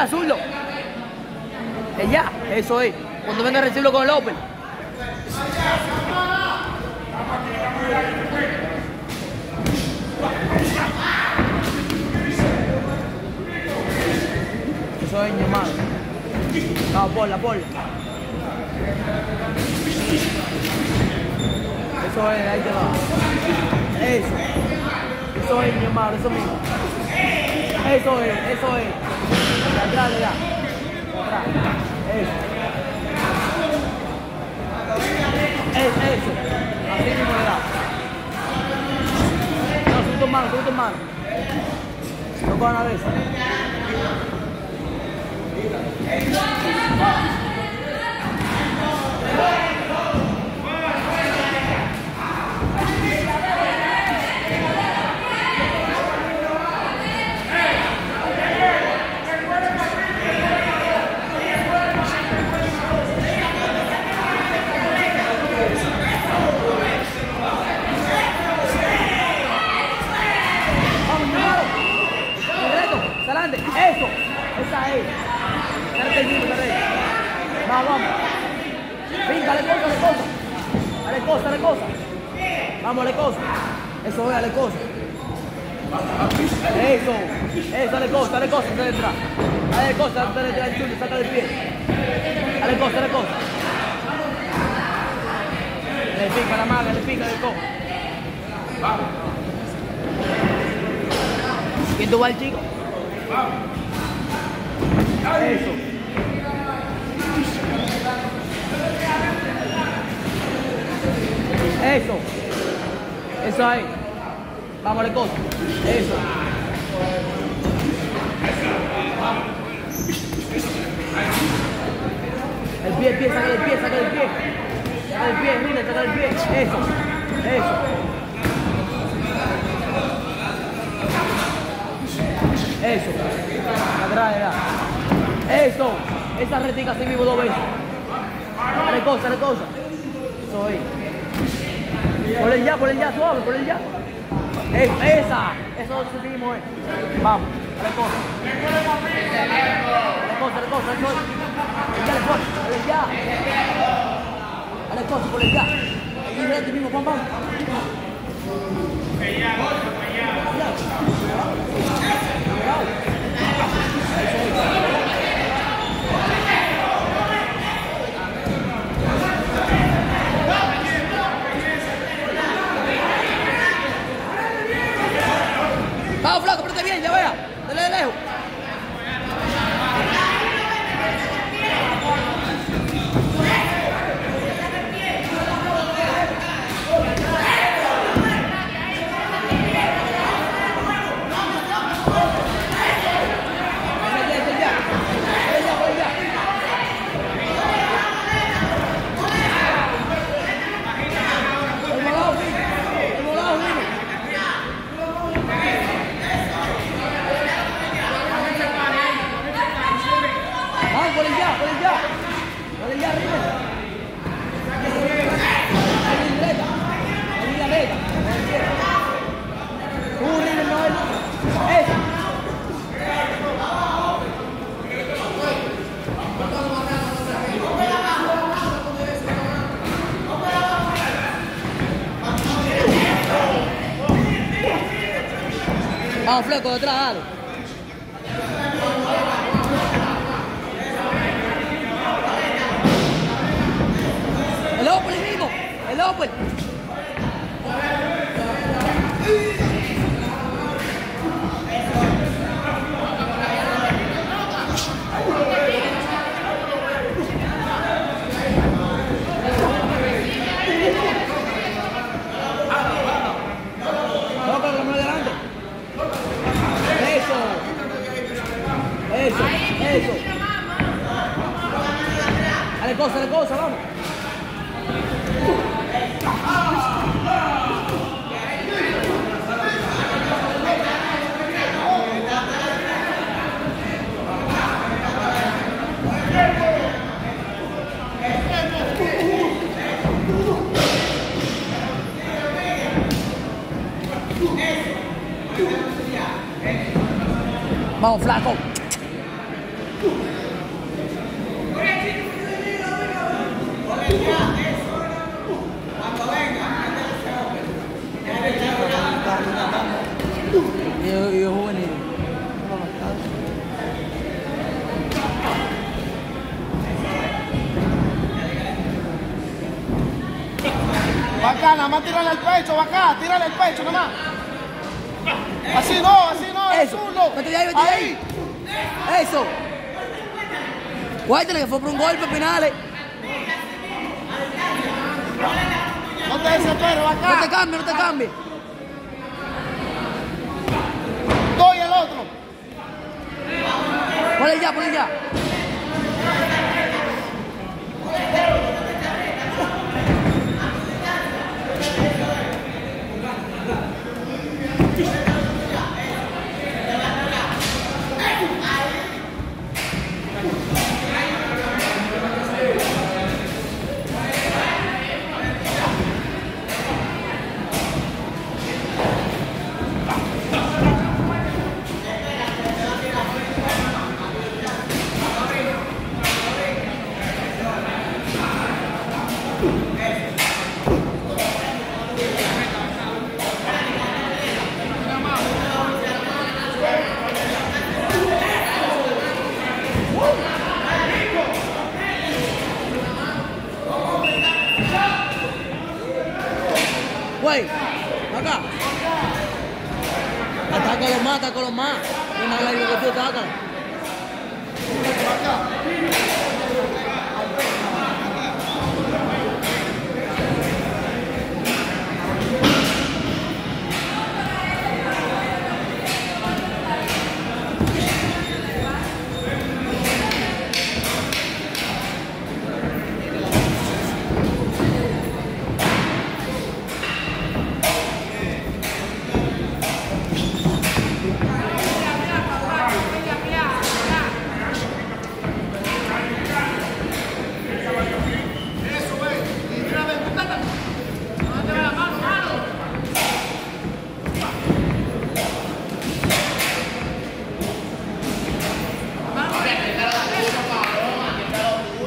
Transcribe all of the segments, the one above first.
Atrás, zurdo. Ya, eso es. Cuando venga a recibirlo con el Open. Eso es, mi hermano. Vamos, porla, porla. Eso es, ahí te va. Eso. Eso es, mi hermano, eso mismo. Eso es, eso es. Atrás, atrás. De atrás. Eso. Es, eso. Así mismo le da. No, sube tu mano, sube tu mano. No cojan a veces. Vamos, mi hermano. Correcto, adelante. Eso. Esa es. Dale el mismo, dale. Vamos, vamos. Venga, dale cosa, dale cosa. Dale cosa, dale cosa. Vamos, dale cosa. Eso es, dale cosa. Eso. Eso, dale cosa, dale cosa, dale detrás. Dale cosa, dale detrás del tuyo, saca del pie. Dale cosa, dale cosa. Le pica la mano, le pica el cojo. ¿Quién tuvo al chico? Eso. Eso. Eso ahí. Vamos, le cosa. Eso. El pie, el pie, saca el pie, saca el pie. Saca el pie, mira, saca el pie. Eso. Eso. Eso. Atrás. Eso. Esa retica así mismo dos veces. Dale cosa, dale cosa. Eso es. Por el ya, por el ya, suave, por el ya. Eh, esa. Eso es mismo es. Vamos, cosa, dale cosa, dale cosa. Dale cosa, dale ya. Por el ya. Mismo, vamos, vamos. Vamos, flaco, aprieta bien, ya vea. Dale de lejos. Ese ya, ese ya. Ese ya, por allá. El volado, sí. El volado, sí. Vamos, por allá, por allá. Por allá, arriba. Ahí, derecha. Ahí, la derecha. Por la izquierda. Tú, River, no él. Esa. Vamos, flaco, detrás, dale. El Open mismo, el Open. Toca la mano delante. Eso. Eso, eso. Dale cosa, dale cosa, vamos. Vamos, flaco. Va acá, nada más tírale el pecho, va acá, tírale el pecho, nada más. Así no, así no, es Eso. uno. Vete ahí, vete de ahí. Eso. Guárdale que fue por un golpe penales. No te desesperes, va No te acá. cambies, no te cambies. Doy el otro. Ponle ya, ponle ya. Güey, acá. Atácalo más, atácalo más. No más largo que tú, atácalo.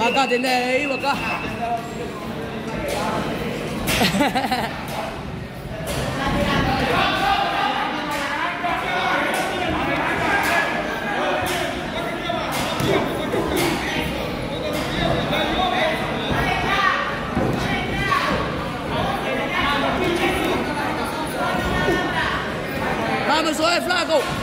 Va acá, tiende ahí, va acá. Vamos, eso es, flaco.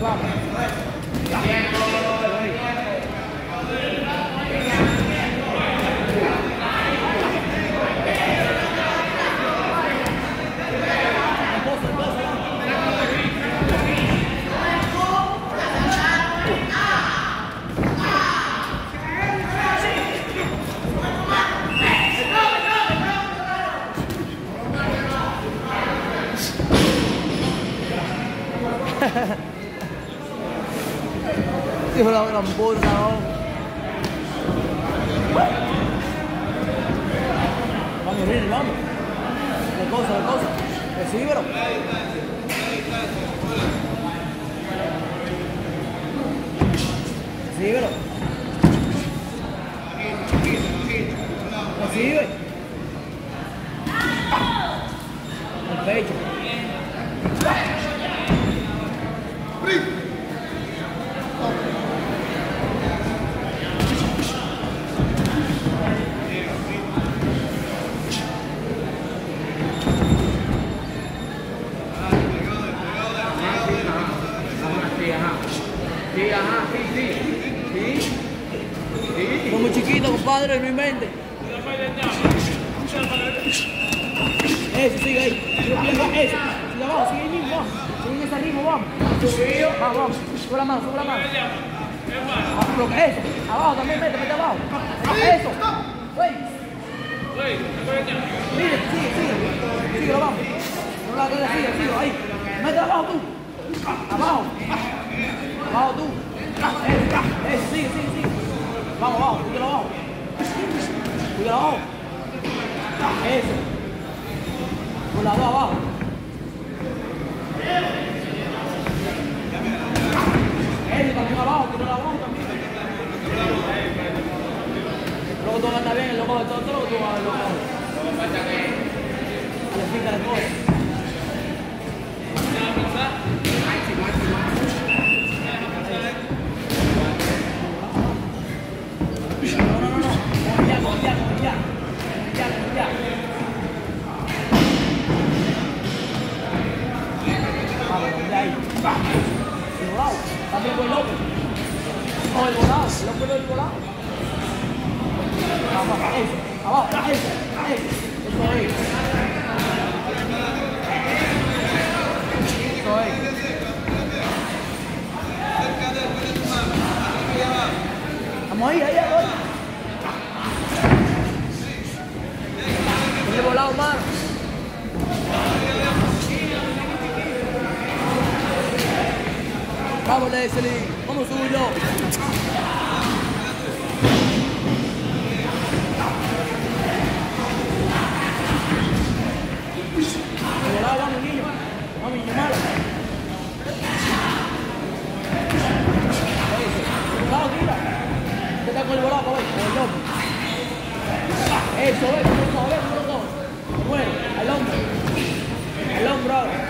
Eso es, vamos. Hijo de la gran puta. Vamos, Rini, vamos. De cosa, de cosa. Recíbelo. Recíbelo. Recibe. El pecho. Eso, sigue ahí. Sigue bien, eso. Sigue abajo, sigue ahí mismo, vamos. Sigue en ese ritmo, vamos. Vamos, vamos. Sube la mano, sube la mano. Eso. Abajo también, mete, mete abajo. Eso. Wey. Sigue, sigue, sigue. Sigue, vamos. No la quedes, sigue, sigue, ahí. Mete abajo tú. Abajo. Abajo tú. Eso, eso, sigue, sigue, sigue. Vamos, abajo, síguelo abajo. Síguelo abajo. Eso. Por la dos abajo. También abajo, abajo también. A andar bien, el loco de todo, todo. Dale, El loco del volado. Vamos, eso. Abajo, eso. Eso. Eso es. Eso es. Vamos ahí, ahí, ahí. Tiene volado, mano. Vamos, Leslie. Vamos, suyo. Hombro. Eso, cojo, ve, como lo cojo. Bueno, al hombro. Al hombro ahora.